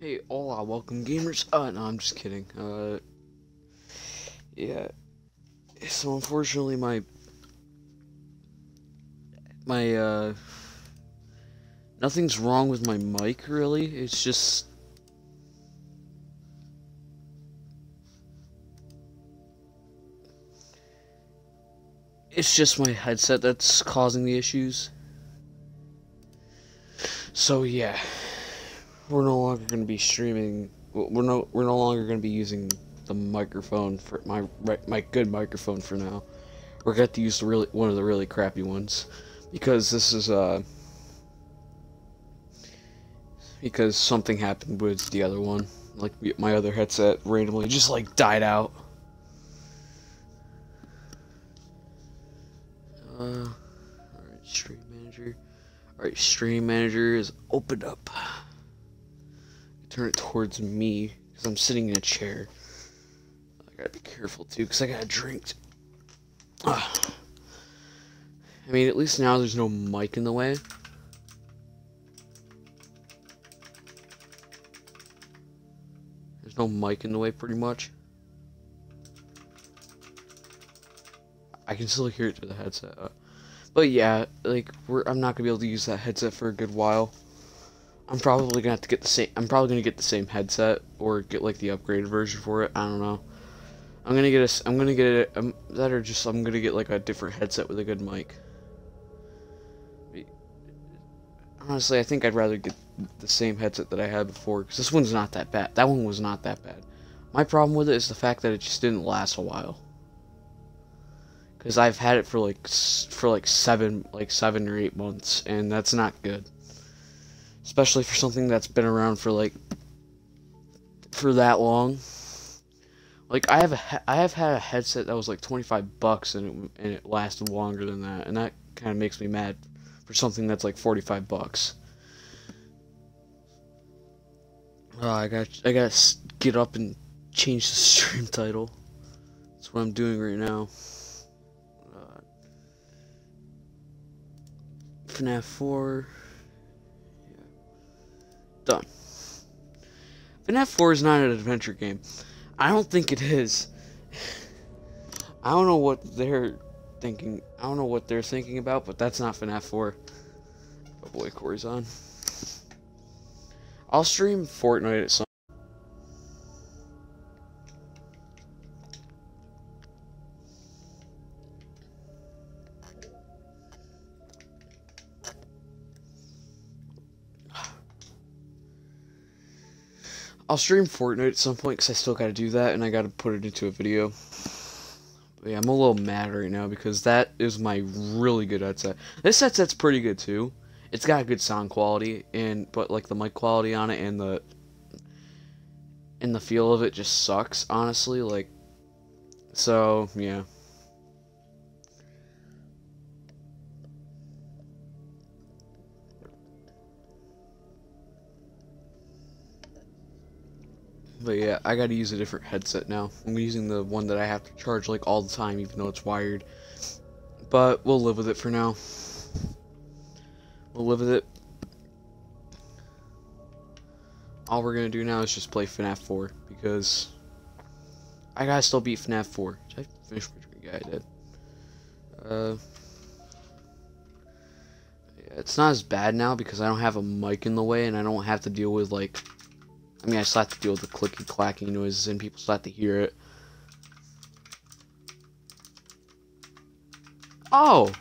Hey, hola, welcome gamers. Uh, no, I'm just kidding. Uh, yeah. So unfortunately, my my uh, nothing's wrong with my mic really. It's just it's just my headset that's causing the issues. So yeah we're no longer going to be streaming. We're no we're no longer going to be using the microphone for my my good microphone for now. We're going to use the really one of the really crappy ones because this is uh because something happened with the other one. Like my other headset randomly just like died out. Uh, alright, stream manager. Alright, stream manager is opened up turn it towards me because I'm sitting in a chair. I gotta be careful too because I gotta drink. Ah. I mean, at least now there's no mic in the way. There's no mic in the way, pretty much. I can still hear it through the headset. But yeah, like, I'm not gonna be able to use that headset for a good while. I'm probably gonna have to get the same. I'm probably gonna get the same headset or get like the upgraded version for it. I don't know. I'm gonna get a. I'm gonna get it. Um, that or just I'm gonna get like a different headset with a good mic. Honestly, I think I'd rather get the same headset that I had before because this one's not that bad. That one was not that bad. My problem with it is the fact that it just didn't last a while. Because I've had it for like for like seven like seven or eight months, and that's not good especially for something that's been around for like for that long. Like I have a I have had a headset that was like 25 bucks and it, and it lasted longer than that, and that kind of makes me mad for something that's like 45 bucks. Oh, I got I got to get up and change the stream title. That's what I'm doing right now. Uh, FNAF 4 Done. FNAF 4 is not an adventure game. I don't think it is. I don't know what they're thinking. I don't know what they're thinking about, but that's not FNAF 4. Oh boy, Corey's on. I'll stream Fortnite at some I'll stream Fortnite at some point because I still got to do that and I got to put it into a video. But yeah, I'm a little mad right now because that is my really good headset. This headset's pretty good too. It's got good sound quality and but like the mic quality on it and the and the feel of it just sucks honestly like so yeah. But yeah, I gotta use a different headset now. I'm using the one that I have to charge like all the time, even though it's wired. But we'll live with it for now. We'll live with it. All we're gonna do now is just play FNAF 4 because I gotta still beat FNAF 4. Did I finish my drink? Yeah, I did. Uh, yeah, it's not as bad now because I don't have a mic in the way and I don't have to deal with like I mean, I still have to deal with the clicky clacking noises and people still have to hear it. Oh!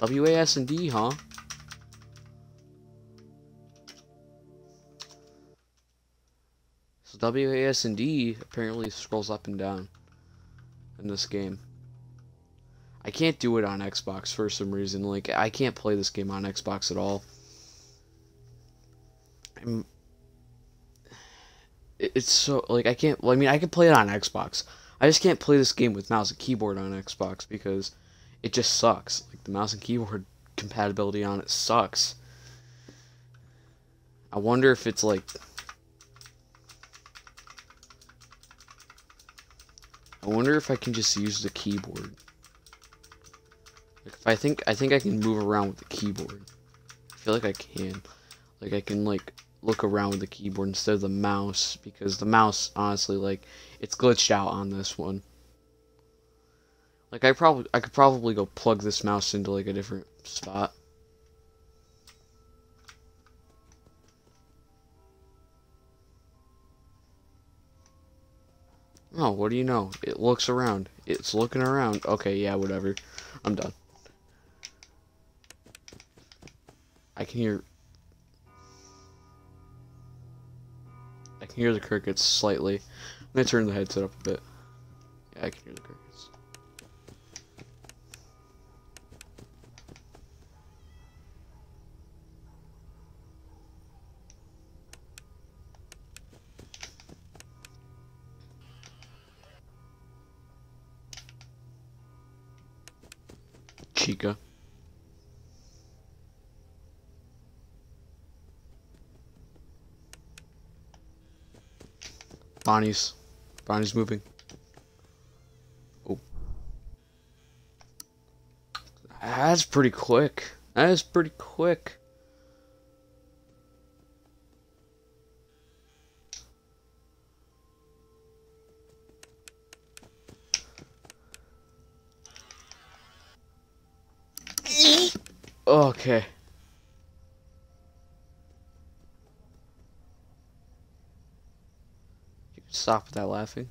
WAS and D, huh? So WAS and D apparently scrolls up and down in this game. I can't do it on Xbox for some reason. Like, I can't play this game on Xbox at all. I'm it's so like I can't. Well, I mean, I can play it on Xbox. I just can't play this game with mouse and keyboard on Xbox because it just sucks. Like the mouse and keyboard compatibility on it sucks. I wonder if it's like. I wonder if I can just use the keyboard. Like I think I think I can move around with the keyboard. I feel like I can. Like I can like look around with the keyboard instead of the mouse because the mouse honestly like it's glitched out on this one. Like I probably I could probably go plug this mouse into like a different spot. Oh, what do you know? It looks around. It's looking around. Okay, yeah, whatever. I'm done. I can hear... hear the crickets slightly. I'm gonna turn the headset up a bit. Yeah, I can hear the crickets. Bonnie's. Bonnie's moving. Oh. That's pretty quick. That is pretty quick. Okay. You can stop laughing.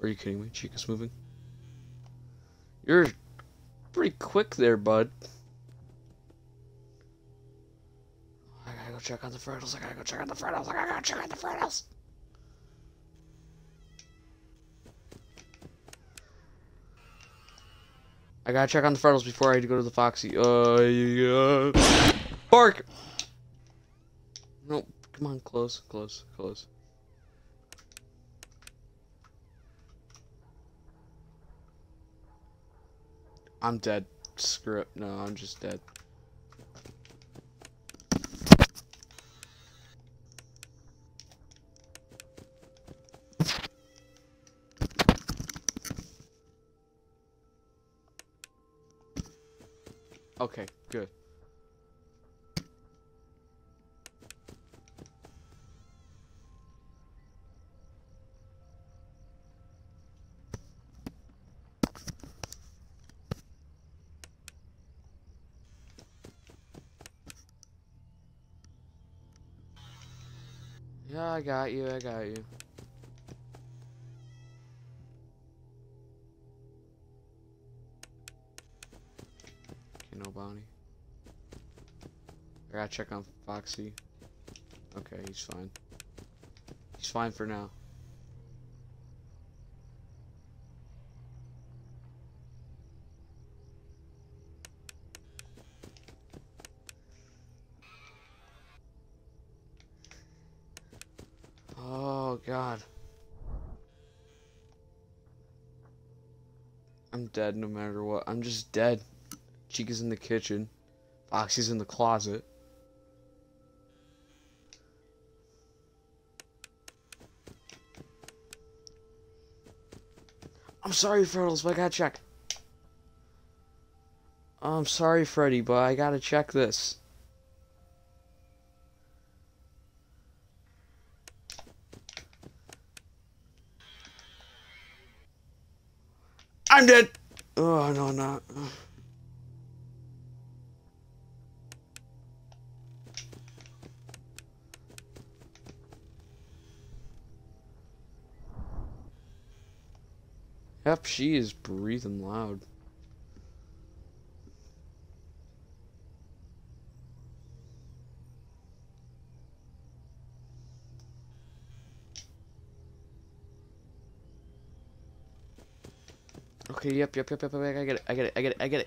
Are you kidding me? Chica's moving. You're pretty quick there, bud. I gotta go check on the Freddles. I gotta go check on the Freddles. I gotta go check on the Freddles. I gotta check on the Freddles before I go to the Foxy. Uh, yeah. Bark! Come on, close, close, close. I'm dead. Screw it. No, I'm just dead. Okay, good. I got you, I got you. Okay, no bounty. I gotta check on Foxy. Okay, he's fine. He's fine for now. God. I'm dead no matter what. I'm just dead. Chica's in the kitchen. Foxy's in the closet. I'm sorry, Freddles, but I gotta check. I'm sorry, Freddy, but I gotta check this. I'm dead. Oh no, not. Yep, she is breathing loud. Okay, yep, yep, yep, yep, yep, I get it, I get it, I get it, I get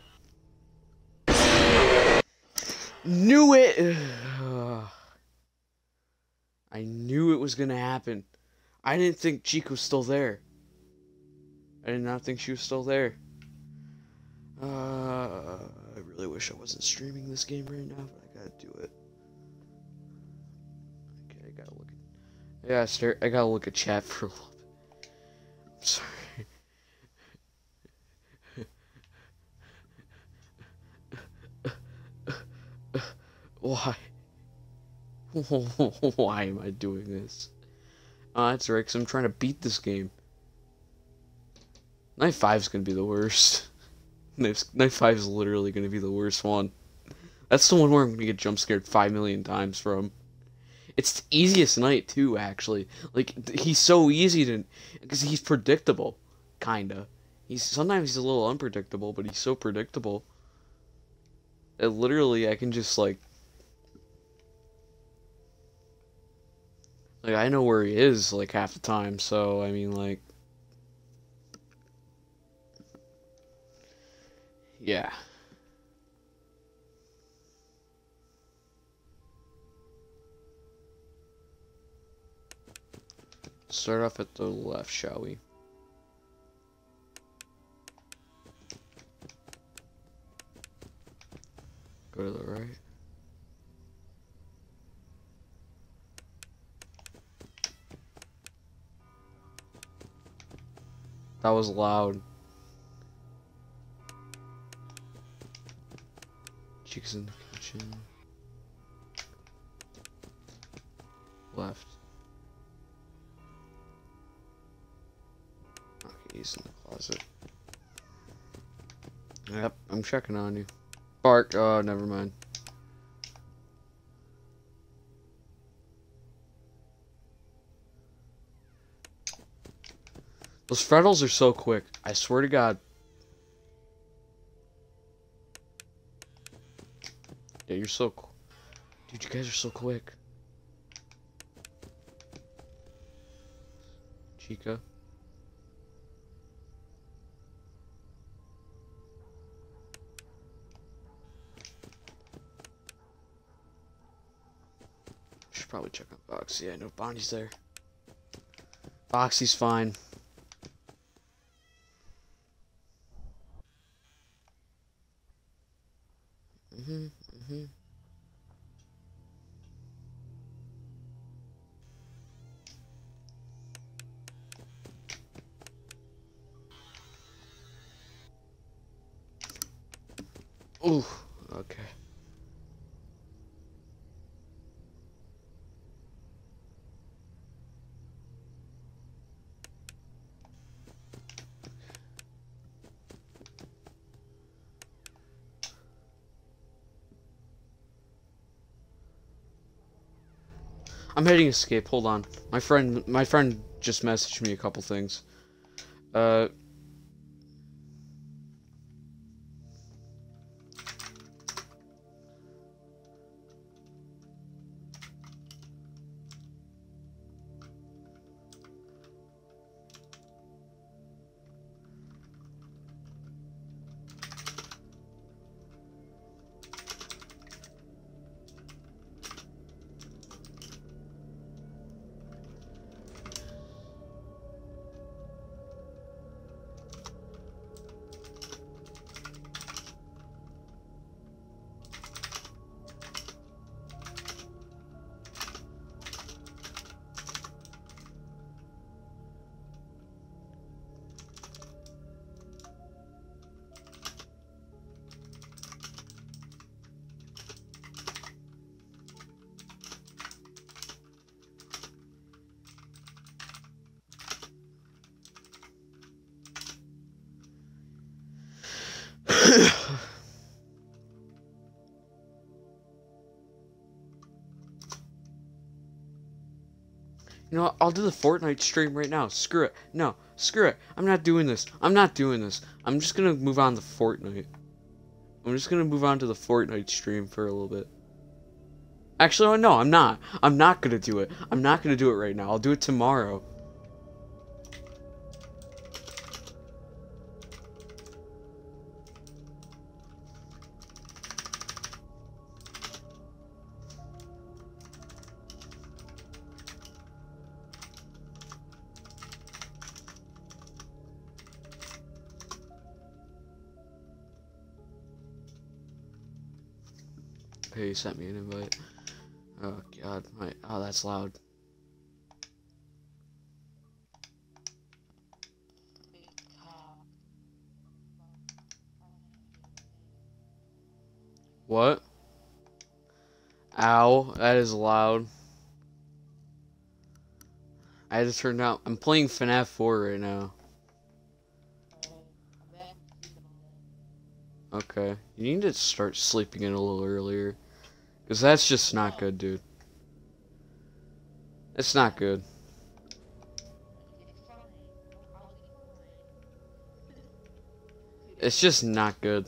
it. Knew it! I knew it was gonna happen. I didn't think Chica was still there. I did not think she was still there. Uh, I really wish I wasn't streaming this game right now, but I gotta do it. Okay, I gotta look at. Yeah, stare. I gotta look at chat for a little bit. I'm sorry. Why? Why am I doing this? Oh, that's right, because I'm trying to beat this game. Night 5 is going to be the worst. Night, Night 5 is literally going to be the worst one. That's the one where I'm going to get jump scared 5 million times from. It's the easiest night, too, actually. Like, he's so easy to... Because he's predictable, kinda. He's Sometimes he's a little unpredictable, but he's so predictable. That literally, I can just, like, Like I know where he is like half the time, so I mean like Yeah. Start off at the left, shall we? Go to the right. That was loud. Chica's in the kitchen. Left. Okay, he's in the closet. Yep, I'm checking on you. Bark. Oh, never mind. Those Freddles are so quick. I swear to God. Yeah, you're so... Dude, you guys are so quick. Chica. Should probably check on. Yeah, I know Bonnie's there. Foxy's fine. Ooh, okay. I'm hitting escape. Hold on. My friend, my friend just messaged me a couple things. Uh. You know what? I'll do the Fortnite stream right now. Screw it. No, screw it. I'm not doing this. I'm not doing this. I'm just gonna move on to Fortnite. I'm just gonna move on to the Fortnite stream for a little bit. Actually, no, I'm not. I'm not gonna do it. I'm not gonna do it right now. I'll do it tomorrow. Sent me an invite. Oh god, my oh that's loud. What? Ow, that is loud. I had to turn down. I'm playing FNAF 4 right now. Okay. You need to start sleeping in a little earlier. Because that's just not good, dude. It's not good. It's just not good.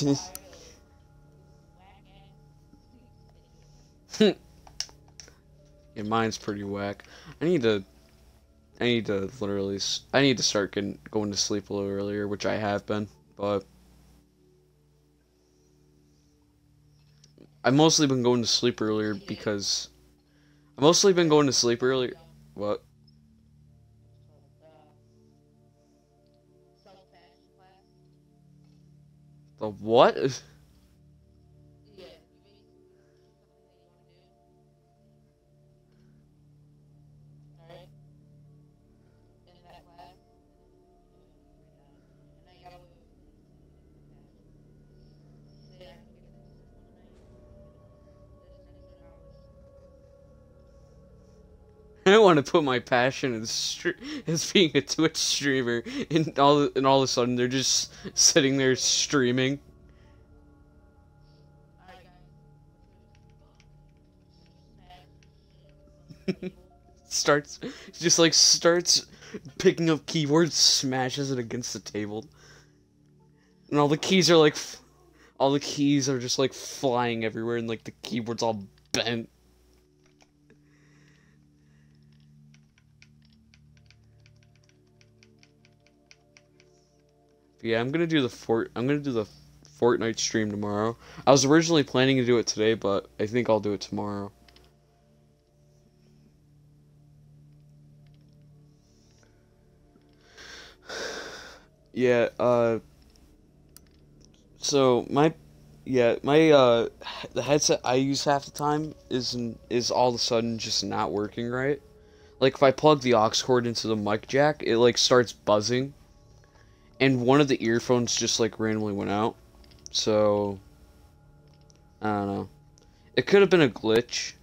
yeah, mine's pretty whack. I need to I need to literally, I need to start getting, going to sleep a little earlier, which I have been, but I've mostly been going to sleep earlier because I've mostly been going to sleep earlier. What? The what? I want to put my passion as, as being a Twitch streamer, and all and all of a sudden they're just sitting there streaming. starts just like starts picking up keyboards, smashes it against the table, and all the keys are like, all the keys are just like flying everywhere, and like the keyboard's all bent. Yeah, I'm gonna do the fort. I'm gonna do the Fortnite stream tomorrow. I was originally planning to do it today, but I think I'll do it tomorrow. Yeah. Uh. So my, yeah, my uh, the headset I use half the time is is all of a sudden just not working right. Like if I plug the aux cord into the mic jack, it like starts buzzing and one of the earphones just like randomly went out. So I don't know. It could have been a glitch.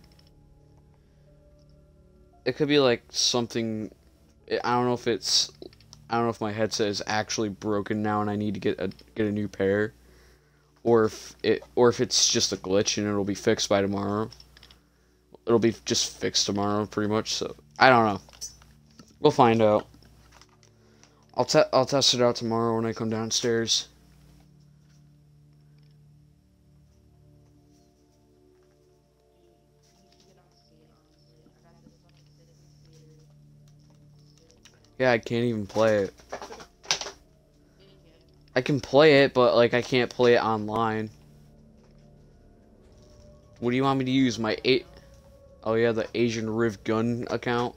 It could be like something I don't know if it's I don't know if my headset is actually broken now and I need to get a get a new pair or if it or if it's just a glitch and it'll be fixed by tomorrow. It'll be just fixed tomorrow pretty much. So I don't know. We'll find out. I'll te I'll test it out tomorrow when I come downstairs. Yeah, I can't even play it. I can play it, but like I can't play it online. What do you want me to use? My eight? Oh yeah, the Asian Riv Gun account.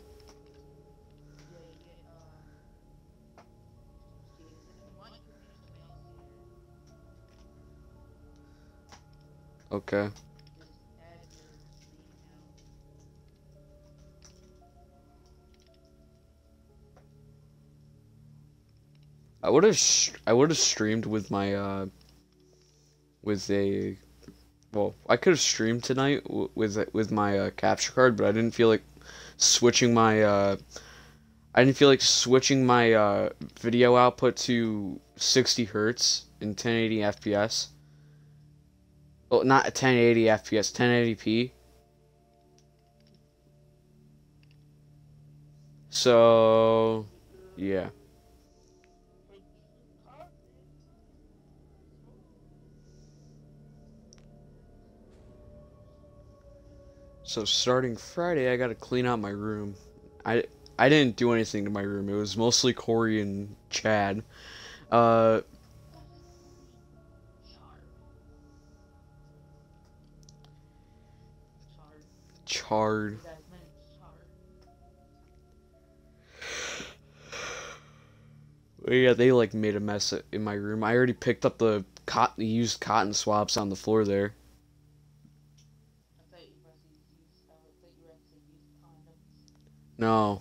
Okay. I would have I would have streamed with my uh with a well I could have streamed tonight with with my uh, capture card but I didn't feel like switching my uh I didn't feel like switching my uh video output to 60 hertz in 1080 FPS well, not a 1080 FPS, 1080p. So, yeah. So starting Friday, I gotta clean out my room. I I didn't do anything to my room. It was mostly Corey and Chad. Uh, charred. Yeah, they like made a mess in my room. I already picked up the cotton, used cotton swabs on the floor there. No.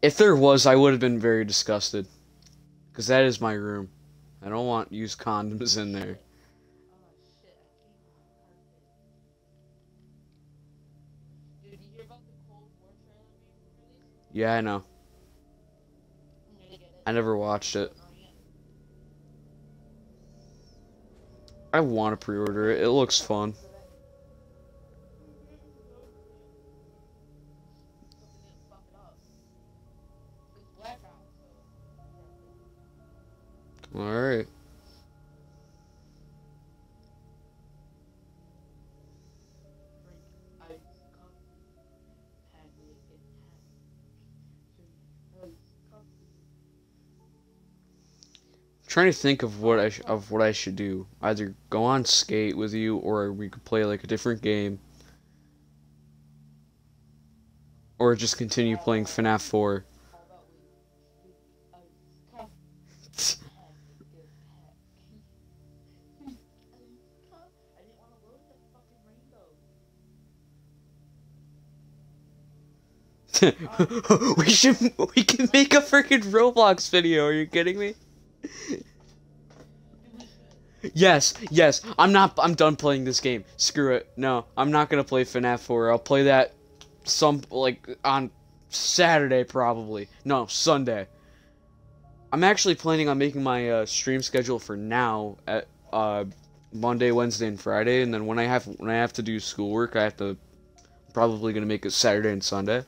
If there was, I would have been very disgusted. Because that is my room. I don't want used condoms in there. Yeah, I know. I never watched it. I want to pre-order it. It looks fun. Alright. Trying to think of what I of what I should do. Either go on skate with you, or we could play like a different game, or just continue playing FNAF 4. we should we can make a freaking Roblox video. Are you kidding me? Yes, yes. I'm not. I'm done playing this game. Screw it. No, I'm not gonna play FNAF 4. I'll play that some like on Saturday probably. No, Sunday. I'm actually planning on making my uh, stream schedule for now at uh, Monday, Wednesday, and Friday, and then when I have when I have to do schoolwork, I have to probably gonna make it Saturday and Sunday.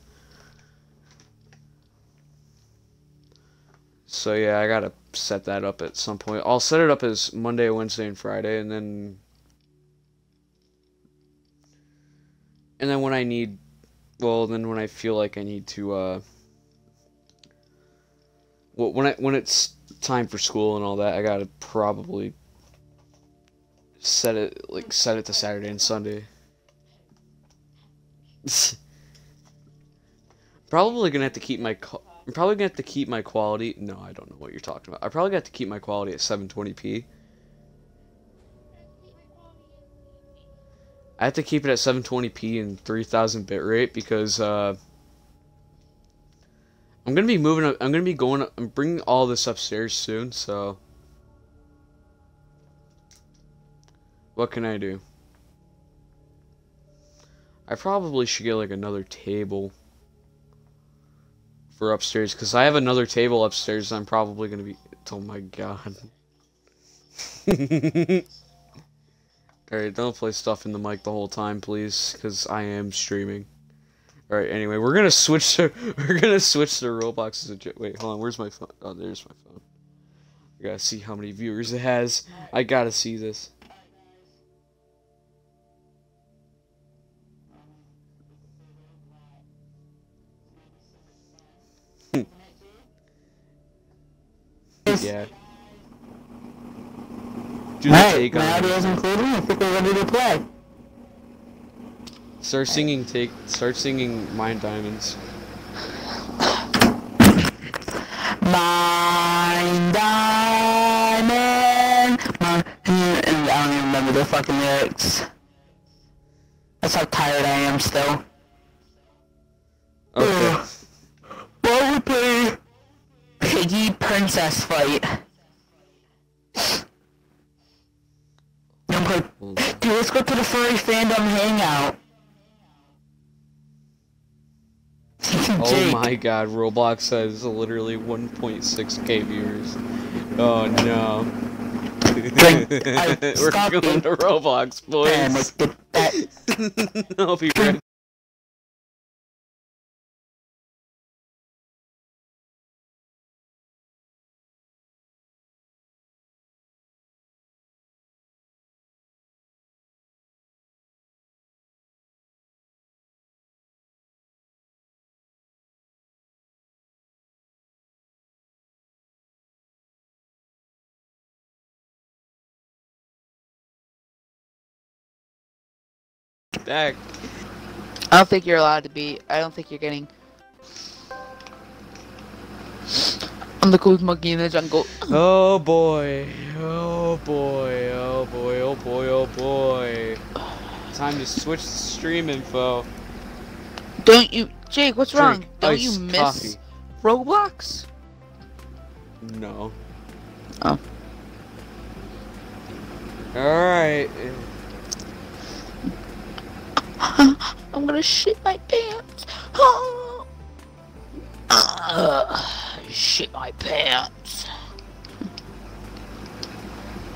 So yeah, I gotta set that up at some point. I'll set it up as Monday, Wednesday, and Friday, and then and then when I need, well, then when I feel like I need to, uh, well, when I when it's time for school and all that, I gotta probably set it like set it to Saturday and Sunday. probably gonna have to keep my. I'm probably gonna have to keep my quality. No, I don't know what you're talking about. I probably got to keep my quality at 720p. I have to keep it at 720p and 3000 bitrate because uh, I'm gonna be moving. Up, I'm gonna be going. I'm bringing all this upstairs soon. So, what can I do? I probably should get like another table for upstairs because I have another table upstairs. I'm probably gonna be. Oh my god. Alright, don't play stuff in the mic the whole time, please, because I am streaming. Alright, anyway, we're gonna switch to we're gonna switch to Roblox. Wait, hold on, where's my phone? Oh, there's my phone. I gotta see how many viewers it has. I gotta see this. Yeah. Do the right, take on audio's included. I think we're ready to play. Start singing take start singing Mine Diamonds. Mine Diamond and I don't even remember the fucking lyrics. That's how tired I am still. Okay. What would play Piggy Princess Fight? Dude, let's go to the furry fandom hangout. oh my god, Roblox has literally 1.6k viewers. Oh no. We're going to Roblox, boys. I'll be right I don't think you're allowed to be. I don't think you're getting. I'm the coolest monkey in the jungle. oh boy. Oh boy. Oh boy. Oh boy. Oh boy. Time to switch the stream info. Don't you, Jake? What's Drink wrong? Don't you miss? Coffee. Roblox? No. Oh. Alright. I'm gonna shit my pants. Ah, shit my pants.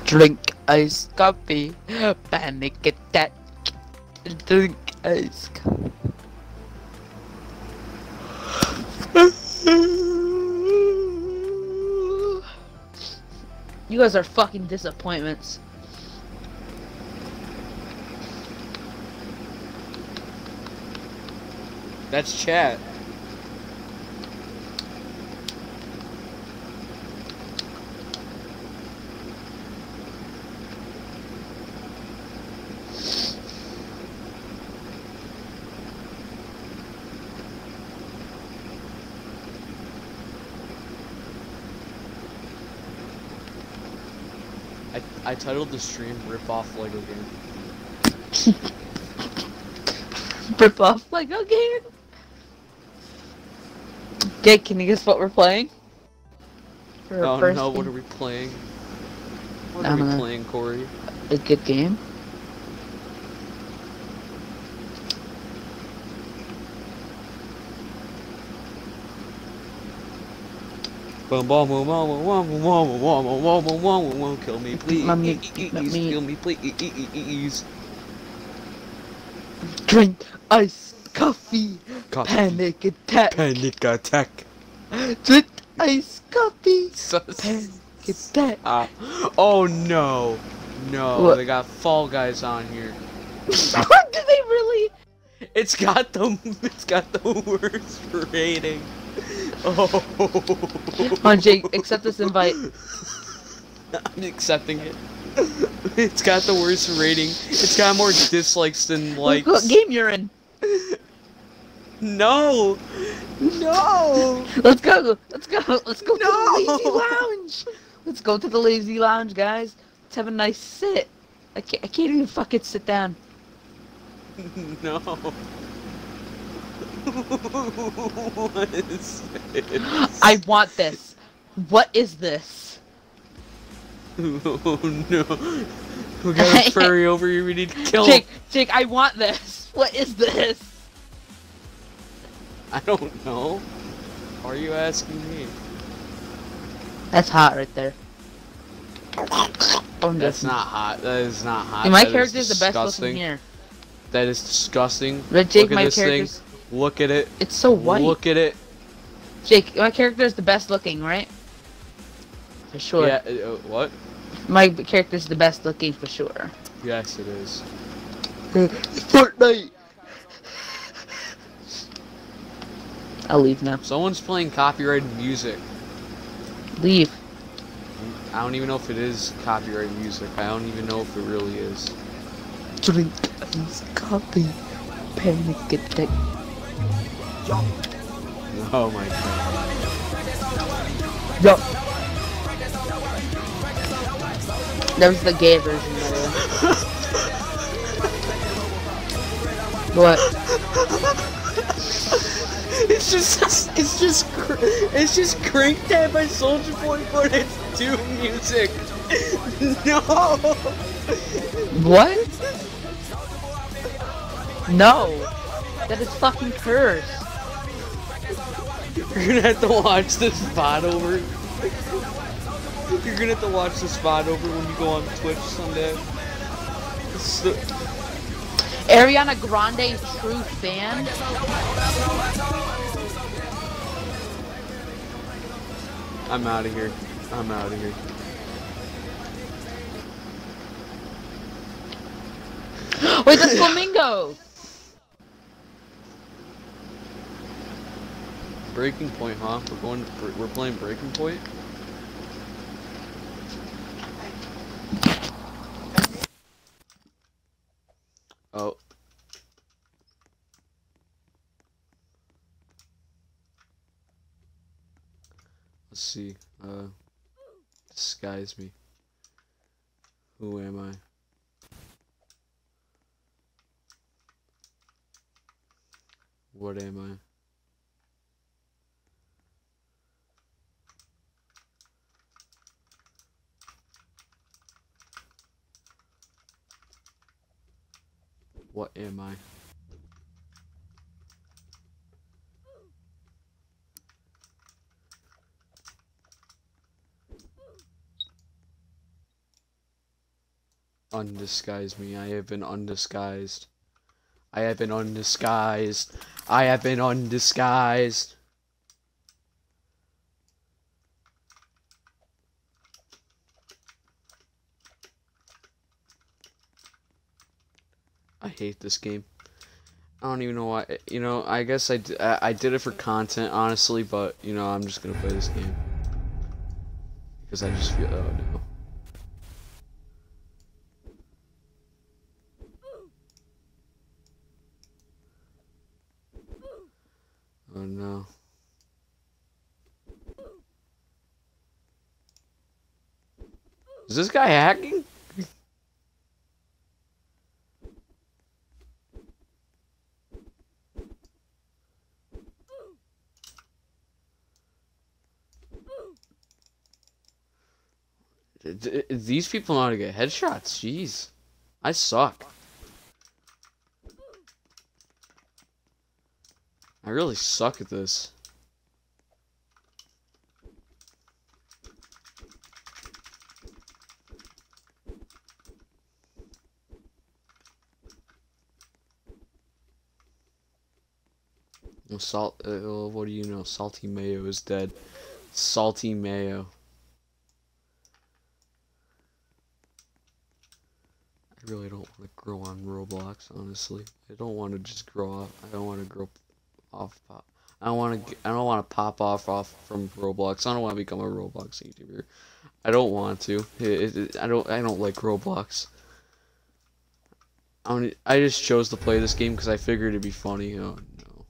Drink iced coffee. Panic attack. Drink coffee. You guys are fucking disappointments. That's chat. I, I titled the stream Rip Off Lego Game. Rip off Lego game. Okay, can you guess what we're playing? For Oh first no, what are we playing? What I are we don't know. playing, Corey? A good game. Boom, boom, boom, boom, boom, boom, boom, boom, boom, boom, boom, boom, boom, boom, kill me, please. Mommy, Please, mommy. Kill me, please. Drink iced coffee. Coffee. Panic attack. Panic attack. Drink iced coffee. Sus- Panic attack. Ah. Oh no. No, What? they got Fall Guys on here. Do they really? It's got the it's got the worst rating. Oh. On, Jake, accept this invite. I'm accepting it. It's got the worst rating. It's got more dislikes than likes. What game you're in? No. No. Let's go. Let's go. Let's go to the lazy lounge. Let's go to the lazy lounge, guys. Let's have a nice sit. I can't. I can't even fucking sit down. No. what is this? I want this. What is this? Oh no. We got a furry over here we need to kill. Jake, Jake, I want this. What is this? I don't know. Why are you asking me? That's hot right there. I'm That's just- not hot. That is not hot. Dude, my That character is the best looking here. That is disgusting. But Jake, Look at my this thing. Look at it. It's so white. Look at it. Jake, my character is the best looking, right? For sure. Yeah. uh, what? My character is the best looking for sure. Yes, it is. Fortnite. I'll leave now. Someone's playing copyrighted music. Leave. I don't even know if it is copyrighted music. I don't even know if it really is. Drink iced coffee. Panic attack. Oh my god. Yup. That was the gay version, by the way. What? It's just, it's just, cr- it's just Crank Time by Soulja Boy, but it's Doom music. No. What? No. That is fucking cursed. You're gonna have to watch this spot over. You're gonna have to watch this spot over when you go on Twitch someday. The- Ariana Grande true fan? I'm out of here. I'm out of here. Wait, that's Flamingo! Breaking Point, huh? We're going. We're playing Breaking Point. Oh. Let's see. Uh, disguise me. Who am I? What am I? Am I? Undisguise me. I have been undisguised. I have been undisguised. I have been undisguised. Hate this game. I don't even know why. You know, I guess I, I did it for content, honestly, but, you know, I'm just gonna play this game. Because I just feel. Oh no. Oh no. Is this guy hacking? D- d- These people know how to get headshots. Jeez. I suck. I really suck at this. Salt, uh, what do you know? Salty Mayo is dead. Salty Mayo. I really don't want to grow honestly. I don't want to just grow up. I don't want to grow off. Pop. I don't want to. I don't want to pop off off from Roblox. I don't want to become a Roblox YouTuber. I don't want to. It, it, I don't. I don't like Roblox. I I just chose to play this game because I figured it'd be funny. Oh no.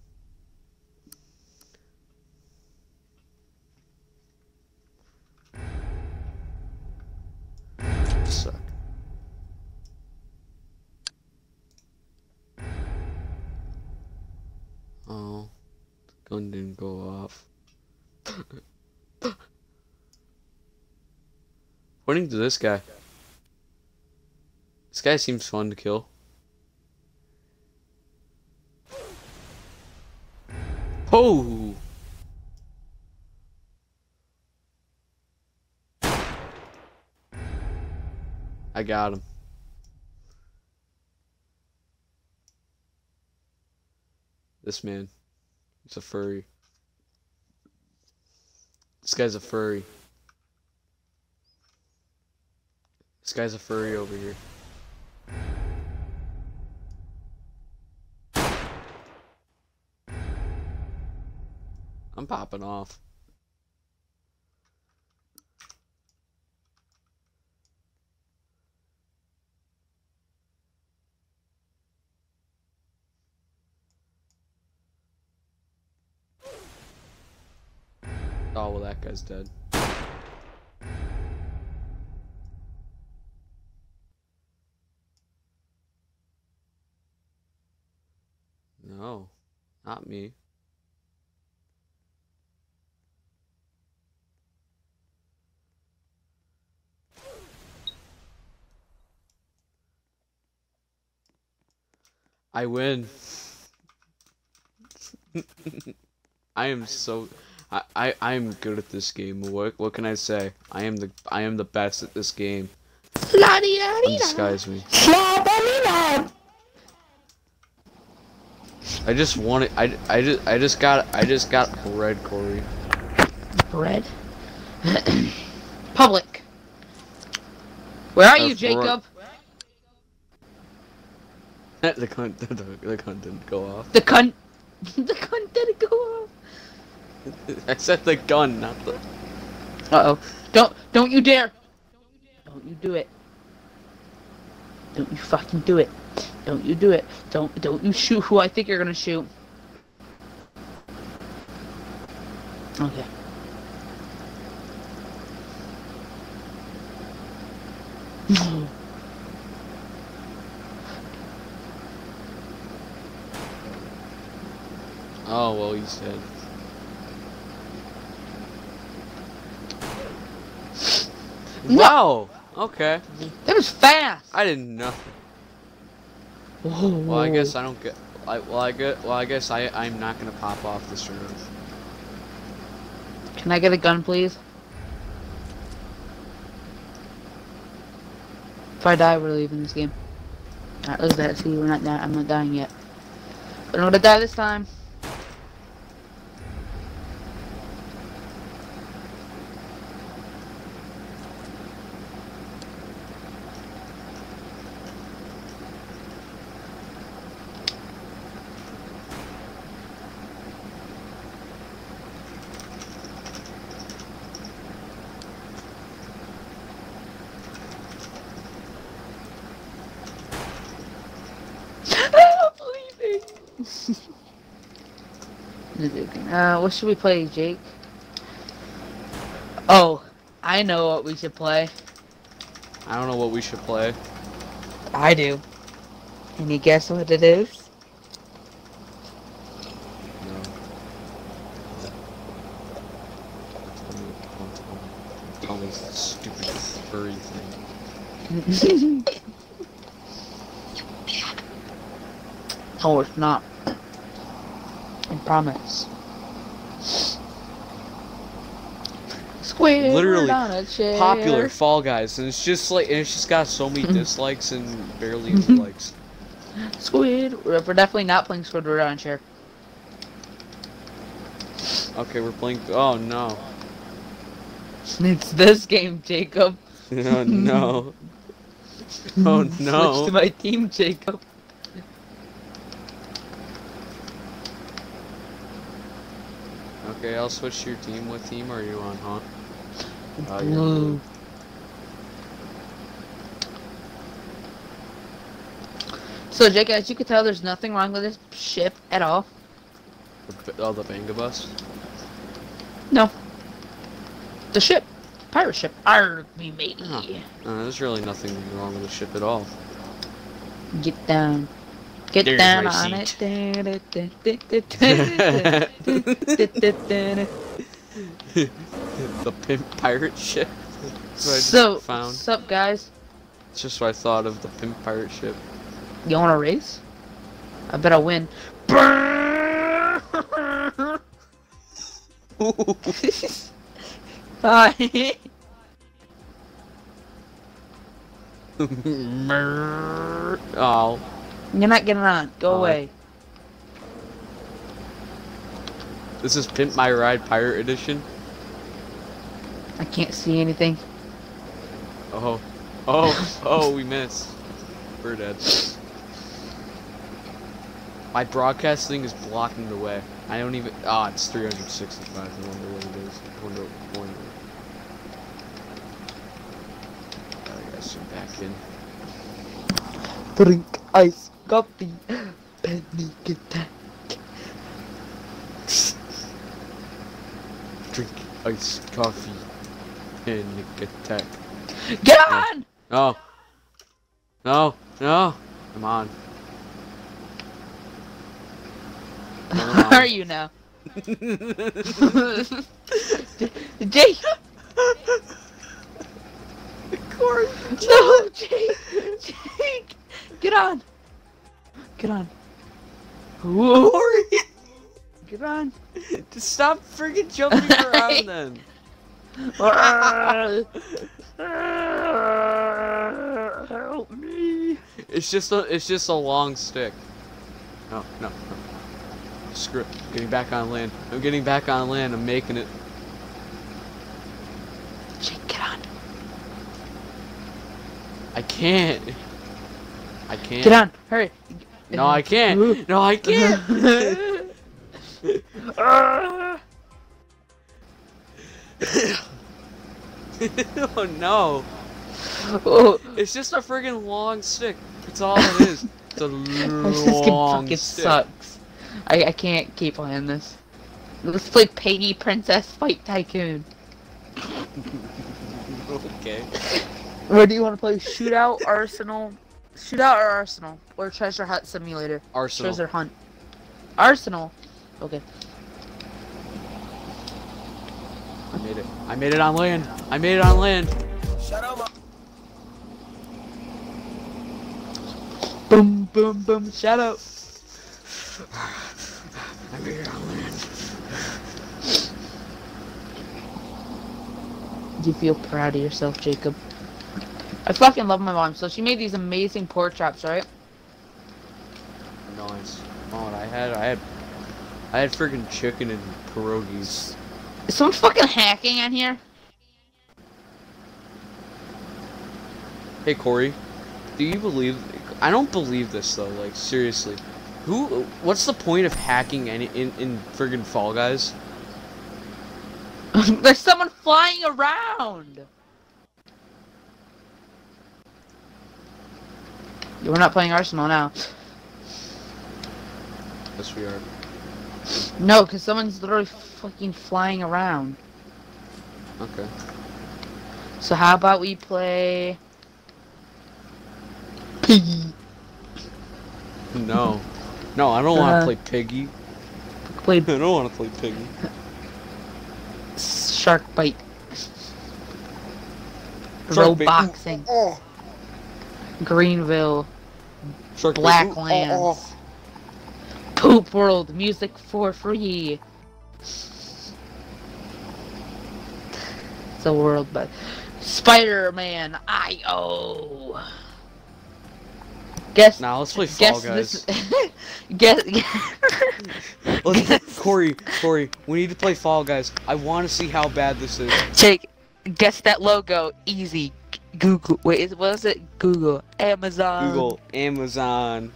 Suck. Oh, the gun didn't go off. Pointing to this guy. This guy seems fun to kill. Oh! I got him. This man. He's a furry. This guy's a furry. This guy's a furry over here. I'm popping off. Oh, well, that guy's dead. No, not me. I win. I am so I, I I am good at this game. What what can I say? I am the I am the best at this game. Undisguise me. I just wanted I, I just I just got I just got red Corey. Bread. Public. Where are you, Jacob? the cunt the, the cunt didn't go off. The cunt. the cunt didn't go off. I said the gun, not the Uh oh. Don't don't you dare. Don't you do it. Don't you fucking do it. Don't you do it. Don't don't you shoot who I think you're gonna shoot. Okay. Oh well he's dead. No. Wow. Okay. That was fast. I didn't know. Well, I guess I don't get. I, well, I get. Well, I guess I. I'm not gonna pop off this room. Can I get a gun, please? If I die, we're leaving this game. Alright, look at that. See, we're not. I'm not dying yet. But I'm gonna die this time. Uh, what should we play, Jake? Oh, I know what we should play. I don't know what we should play. I do. Can you guess what it is? No. Tell me this stupid furry thing. no, it's not. I promise. Squid Literally on a chair. Popular Fall Guys, and it's just like, and it's just got so many dislikes and barely any likes. Squid. We're we're definitely not playing Squidward on a chair. Okay, we're playing. Oh no. It's this game, Jacob. oh no. Oh Switch to no. my team, Jacob. Okay, I'll switch your team. What team are you on, huh? You're Blue. blue. So, Jake, as you can tell, there's nothing wrong with this ship at all. The b- Oh, the Bangabus? No. The ship. Pirate ship. Arg me matey. Huh. Uh, there's really nothing wrong with the ship at all. Get down. Get There's down on it. seat. it. the pimp pirate ship. That's what I just so, found. what's up, guys? It's just what I thought of the pimp pirate ship. You want to race? I bet I'll win. Hi. oh, You're not getting on. Go Oh, I- away. this is Pimp My Ride Pirate Edition. I can't see anything. Oh, oh, oh, we missed. We're dead. My broadcast thing is blocking the way. I don't even. Ah, it's 365. I wonder what it is. I wonder. wonder. I gotta zoom back in. Drink ice coffee. Panic attack. Drink iced coffee. Panic attack. Get on! No. No. No. I'm on. How are you now? Jake! No, Jake! Jake! Get on! Get on. Whoa. Get on. Just stop freaking jumping around then. Help me. It's just a it's just a long stick. No, no, no. Screw it. Getting back on land. I'm getting back on land. I'm making it. Jake, get on. I can't. I can't. Get on. Hurry. No, I can't. No, I can't. oh no. oh, It's just a friggin' long stick. That's all it is. It's a this game long fucking stick. sucks. I, I can't keep playing this. Let's play Peggy Princess Fight Tycoon. okay. Where do you want to play? Shootout, Arsenal, Shootout or Arsenal, or Treasure Hunt Simulator? Arsenal. Treasure Hunt. Arsenal. Okay. I made it. I made it on land. I made it on land. Boom, boom, boom. Shout out. I made it on land. Do you feel proud of yourself, Jacob? I fucking love my mom. So she made these amazing pork chops, right? Nice. Oh, and I had, I had, I had freaking chicken and pierogies. Is someone fucking hacking in here? Hey Corey, do you believe? I don't believe this though. Like seriously, who? What's the point of hacking any in in friggin' Fall Guys? There's someone flying around. We're not playing Arsenal now. Yes, we are. No, because someone's literally fucking flying around. Okay. So how about we play Piggy? No, no, I don't want to Uh, play Piggy. Play I don't want to play Piggy. Shark Bite. Shark bait. Roboxing. Oh, Greenville. Shark bait. Black Ooh, oh, oh. Poop World. Music for free. It's a world, but Spider-Man I.O. Guess. Now let's play Fall guess Guys. this. guess. Let's, Corey, Corey, we need to play Fall Guys. I want to see how bad this is. Jake, guess that logo. Easy. Google. Wait, is- what is it? Google. Amazon. Google, Amazon.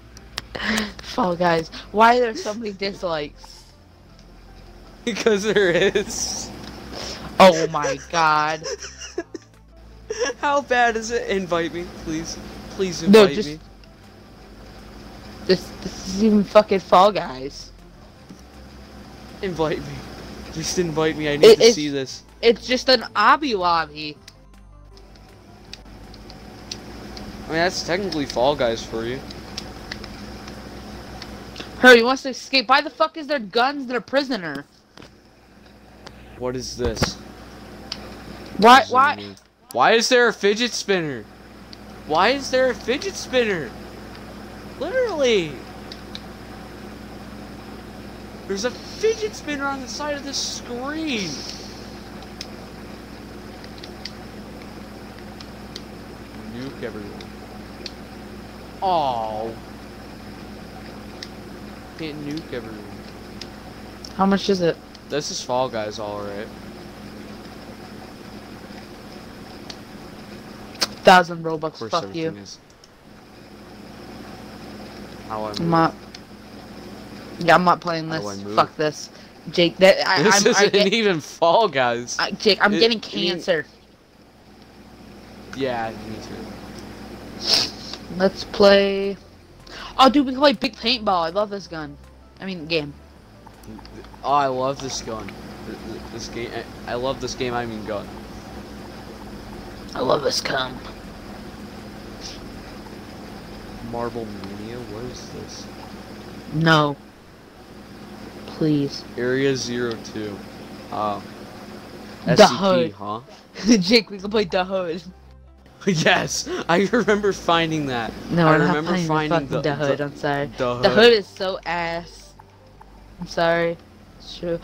Fall Guys. Why are there so many dislikes? Because there is. Oh my god. How bad is it? Invite me, please. Please invite No, just- me. This this is even fucking Fall Guys. Invite me. Just invite me. I need It- to see this. It's just an obby lobby. I mean, that's technically Fall Guys for you. Hurry, he wants to escape. Why the fuck is there guns a prisoner? What is this? Why What why? Why is there a fidget spinner? Why is there a fidget spinner? Literally. There's a fidget spinner on the side of the screen. Nuke everyone. Oh. Can't nuke everyone. How much is it? This is Fall Guys, alright. Thousand Robux, fuck you. is. How I move. I'm not Yeah, I'm not playing this. do I move? Fuck this. Jake, that I, this I'm, isn't get, even Fall Guys. I, Jake, I'm It- getting cancer. yeah, me too. Let's play Oh dude, we can play big paintball. I love this gun. I mean game. Oh, I love this gun. Th- th- This game. I I love this game. I mean gun. I love this gun. Marble Mania. What is this? No. Please. Area Zero Two. Uh, The SCP, Hood. huh? Jake, we can play the hood. yes, I remember finding that. No, I not remember playing finding the the- the, hood. the- I'm sorry. The The Hood. hood is so ass. I'm sorry. It's true.